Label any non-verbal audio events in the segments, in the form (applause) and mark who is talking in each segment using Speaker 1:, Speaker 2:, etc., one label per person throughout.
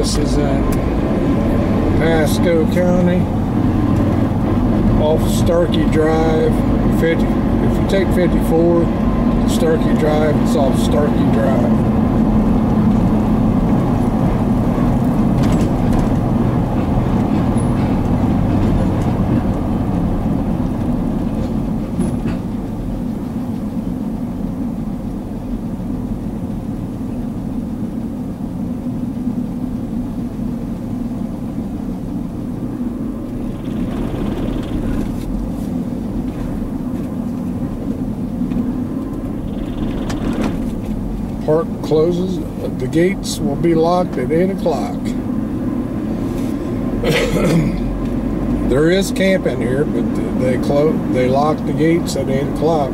Speaker 1: This is in Pasco County, off Starkey Drive. 50, if you take 54, Starkey Drive, it's off Starkey Drive. Park closes. The gates will be locked at 8 o'clock. (coughs) there is camping here, but they close. They lock the gates at 8 o'clock,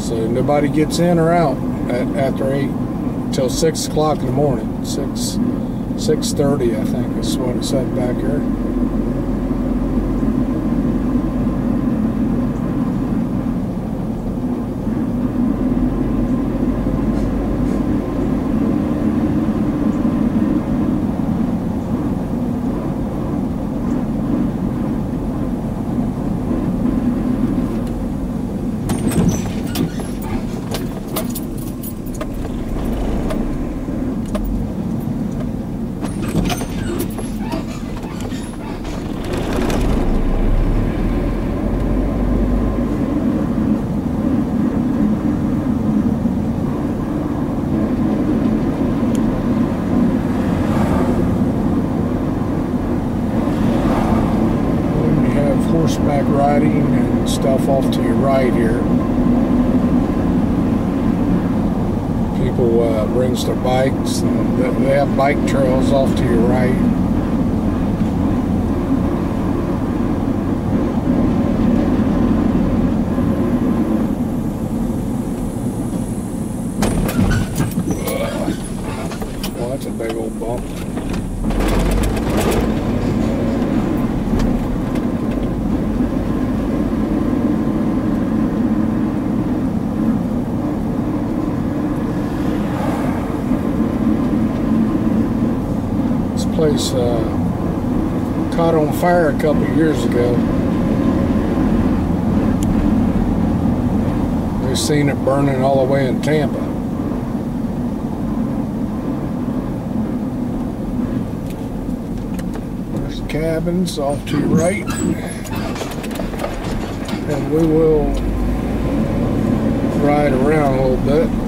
Speaker 1: so nobody gets in or out at, after 8 until 6 o'clock in the morning. 6 6:30, I think, is what it said back here. And you have horseback riding and stuff off to your right here. People uh, brings their bikes and they- they have bike trails off to your right. Well, that's a big old bump. This place uh, caught on fire a couple years ago. They've seen it burning all the way in Tampa. There's the cabins off to your right. And we will ride around a little bit.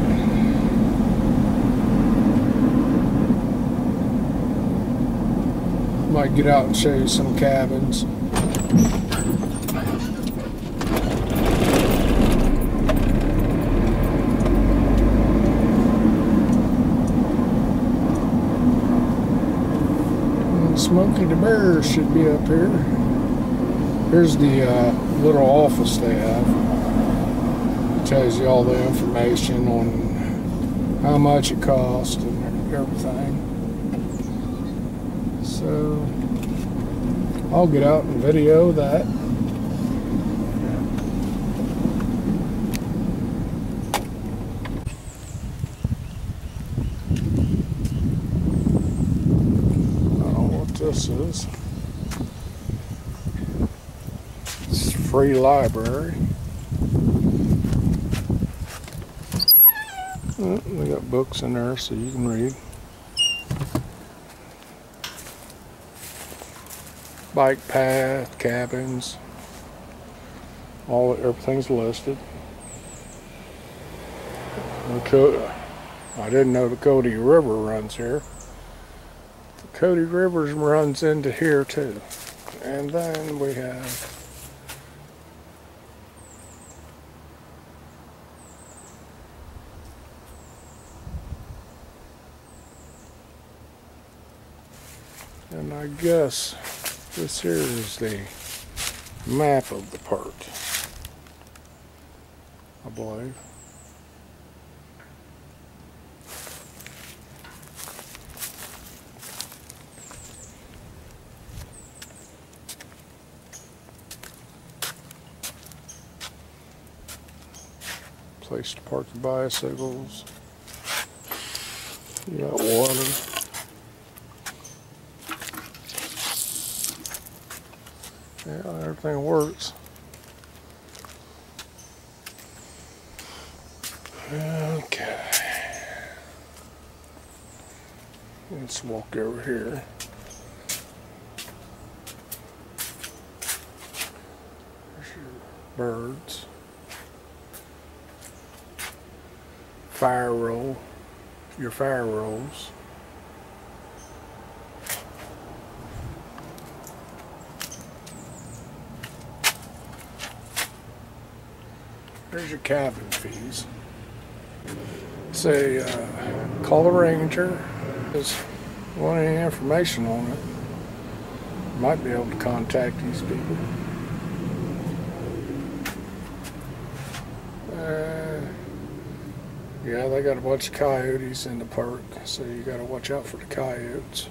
Speaker 1: Might get out and show you some cabins. And Smokey the Bear should be up here. Here's the uh, little office they have. It tells you all the information on how much it costs and everything. So I'll get out and video that. I don't know what this is. It's free library. Oh, they got books in there so you can read. Bike path, cabins, all everything's listed. I didn't know the Cotee River runs here. The Cotee River runs into here too. And then we have and I guess this here is the map of the park, I believe. Place to park your bicycles. You got water. Yeah, everything works. Okay. Let's walk over here. Birds. Fire roll. Your fire rolls. There's your cabin fees. Say, uh, call the ranger. Just want any information on it. Might be able to contact these people. Uh, yeah, they got a bunch of coyotes in the park, so you got to watch out for the coyotes.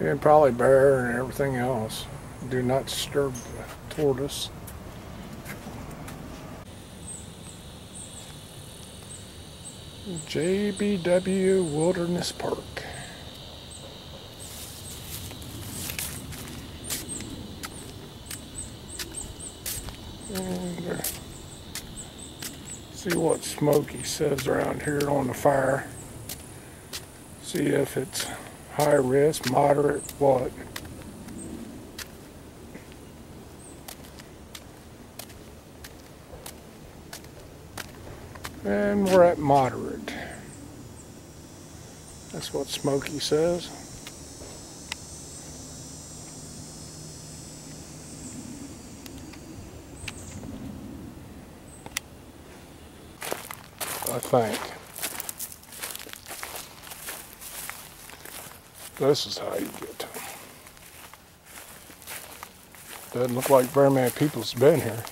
Speaker 1: And probably bear and everything else. Do not disturb the tortoise. JBW Wilderness Park. And uh, see what Smokey says around here on the fire. See if it's high risk, moderate, what. And we're at moderate. That's what Smokey says. I think. This is how you get to them. Doesn't look like very many people's been here.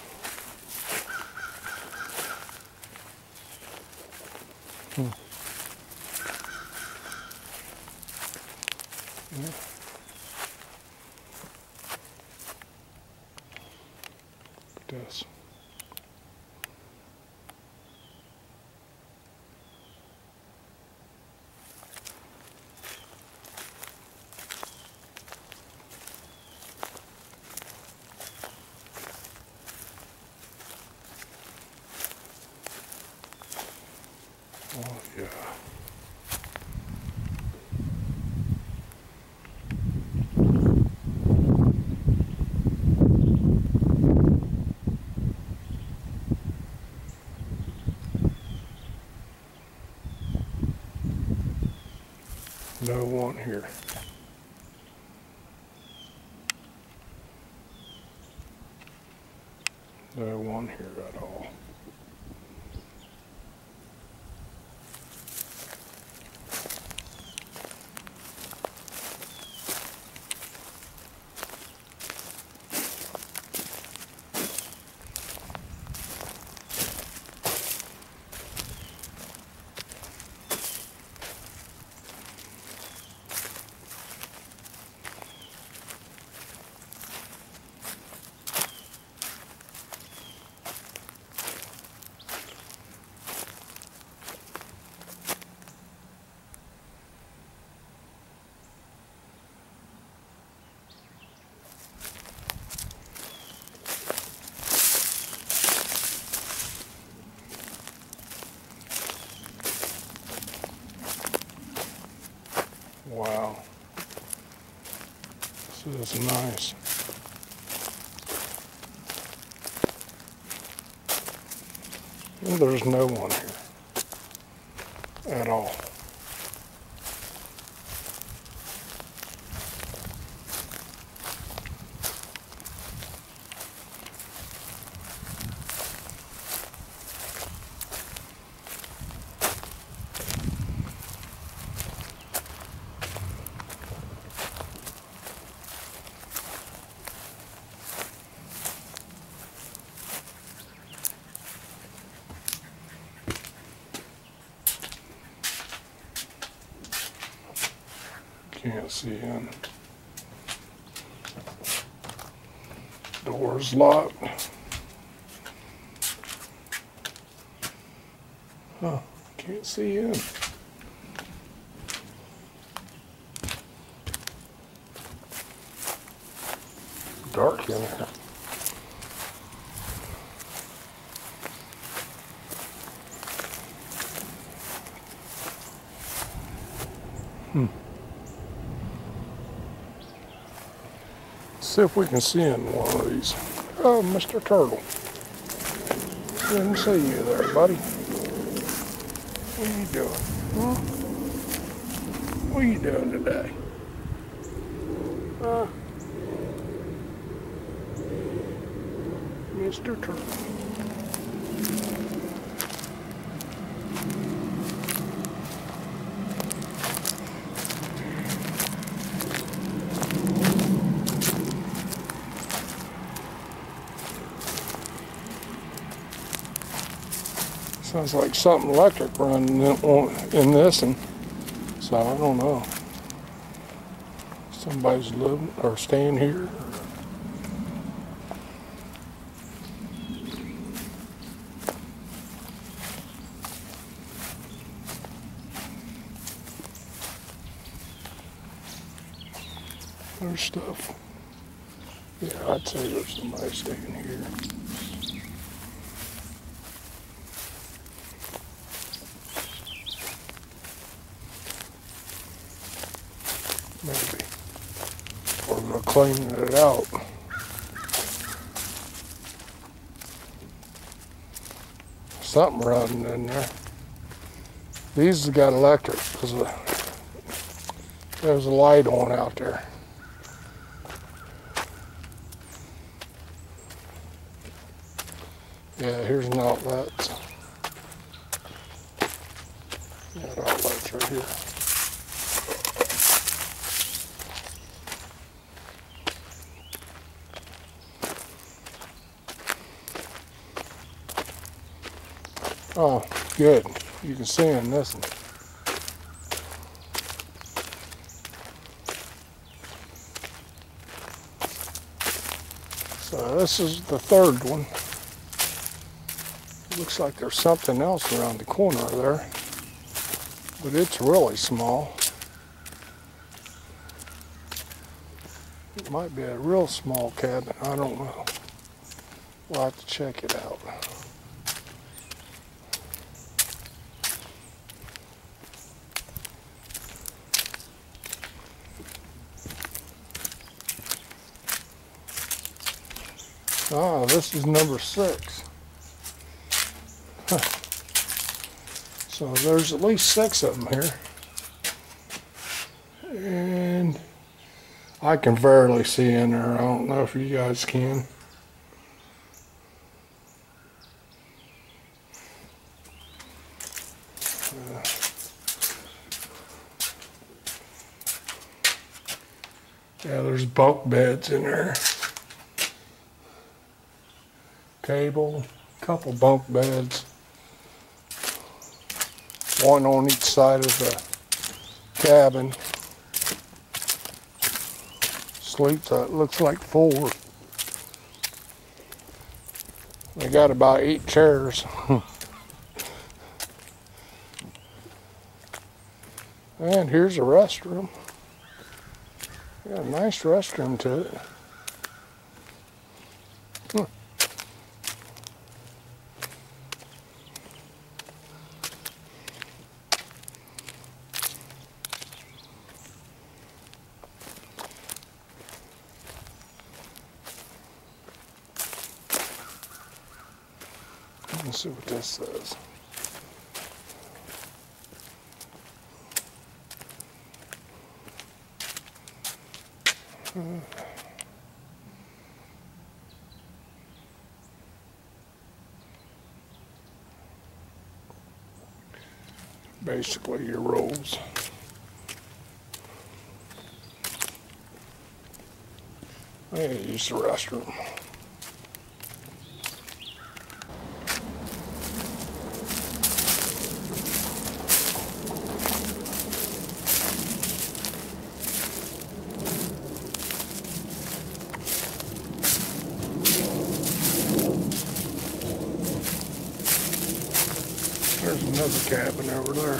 Speaker 1: Oh yeah. No one here. No one here at all. Wow. This is nice. And there's no one here at all. Can't see in. Doors locked. Huh, can't see in.
Speaker 2: dark in here. See if we can see in one of these. Oh, Mr. Turtle. Didn't see you there, buddy. What are you doing? Huh? What are you doing today? Uh, Mr. Turtle. Sounds like something electric running in this, and so I don't know. Somebody's living or staying here. There's stuff. Yeah, I'd say there's somebody staying here. Cleaning it out. Something running in there. These got electric because uh, there's a light on out there. Yeah, here's an outlet. Yeah, outlet's right here. Oh, good. You can see this one. So this is the third one. Looks like there's something else around the corner there. But it's really small. It might be a real small cabin. I don't know. We'll have to check it out. Ah, this is number six. So there's at least six of them here. And I can barely see in there. I don't know if you guys can. Uh, yeah, there's bunk beds in there table, couple bunk beds, one on each side of the cabin. Sleeps, uh, looks like four. They got about eight chairs. (laughs) and here's a restroom. Got a nice restroom to it. Let's see what this says. Hmm. Basically your rules. I use the restroom. another cabin over there.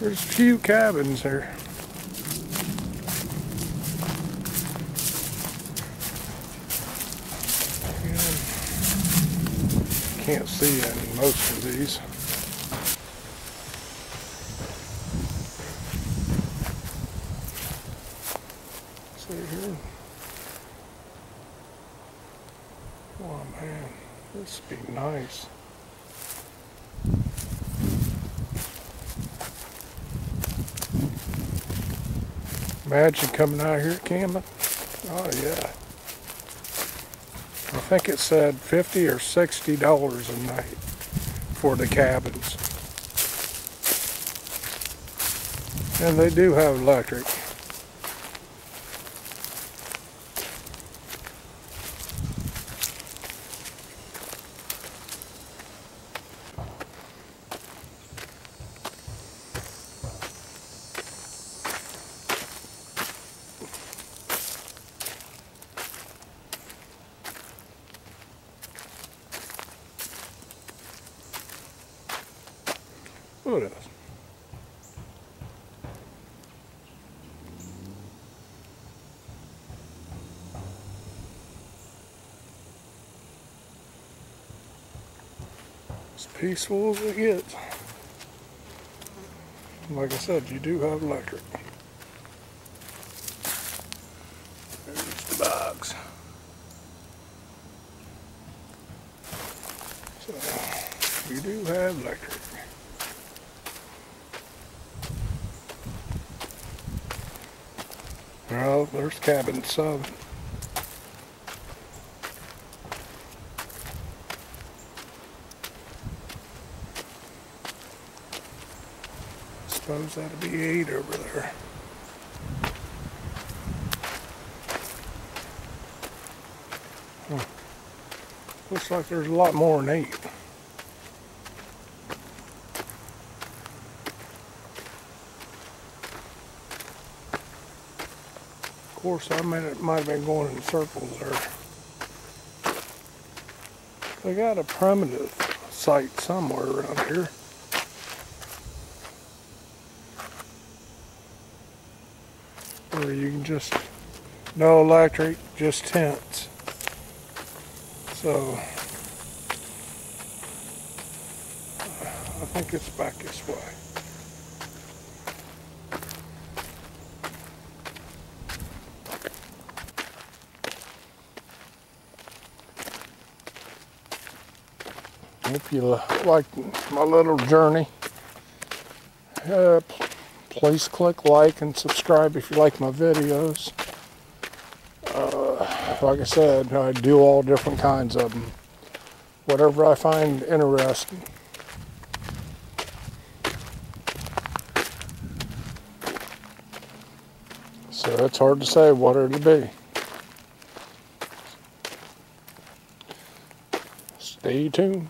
Speaker 2: There's a few cabins here. Can't see in most of these. See here. Oh man, this would be nice. Imagine coming out here camping. Oh yeah. I think it said fifty or sixty dollars a night for the cabins. And they do have electric. Look at this. As peaceful as it gets. Like I said, you do have electric. There's the box. So, you do have electric. Well, there's cabin seven. Suppose that'll be eight over there. Huh. Looks like there's a lot more than eight. Course, I might, might have been going in circles there. They got a primitive site somewhere around here. Where you can just, no electric, just tents. So, I think it's back this way. Hope you like my little journey. Uh, please click like and subscribe if you like my videos. Uh, like I said, I do all different kinds of them. Whatever I find interesting. So it's hard to say what it'll be. Stay tuned.